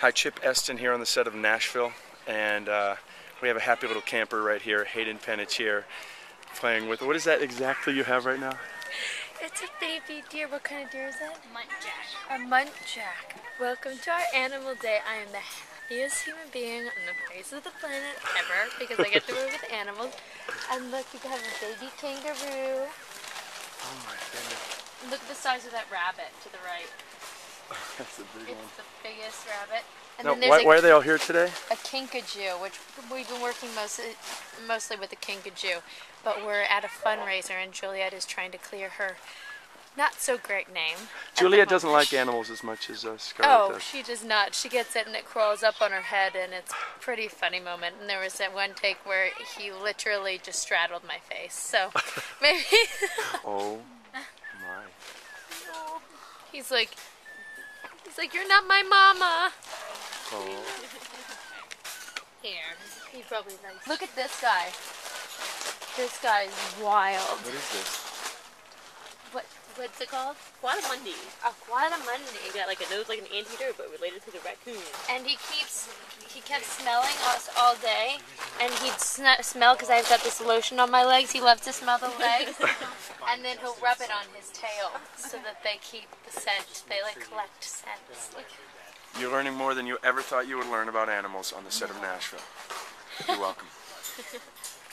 Hi, Chip Esten here on the set of Nashville, and uh, we have a happy little camper right here, Hayden Panettiere, playing with. What is that exactly you have right now? It's a baby deer. What kind of deer is that? Muntjac. A muntjac. Welcome to our animal day. I am the happiest human being on the face of the planet ever because I get to work with animals. And look, you have a baby kangaroo. Oh my goodness, Look at the size of that rabbit to the right. that's a big one. It's the biggest rabbit. And Now, then why, why are they all here today? a kinkajou, which we've been working mostly mostly with the kinkajou, but we're at a fundraiser and Juliet is trying to clear her not so great name. Juliet doesn't like animals as much as uh, Scarlett Oh, does. she does not. She gets it and it crawls up on her head, and it's a pretty funny moment. And there was that one take where he literally just straddled my face. So maybe Oh my. he's like, he's like, "You're not my mama." Oh. Here, he probably likes. Look at this guy. This guy is wild. What is this? What what's it called? Coatimundi. A coatimundi. He got like a nose like an anteater, but related to the raccoon. and he keeps he kept smelling us all day and he'd sn- smell because i've got this lotion on my legs he loves to smell the legs and then he'll rub it on his tail so that they keep the scent they like collect scents like You're learning more than you ever thought you would learn about animals on the set of Nashville. You're welcome.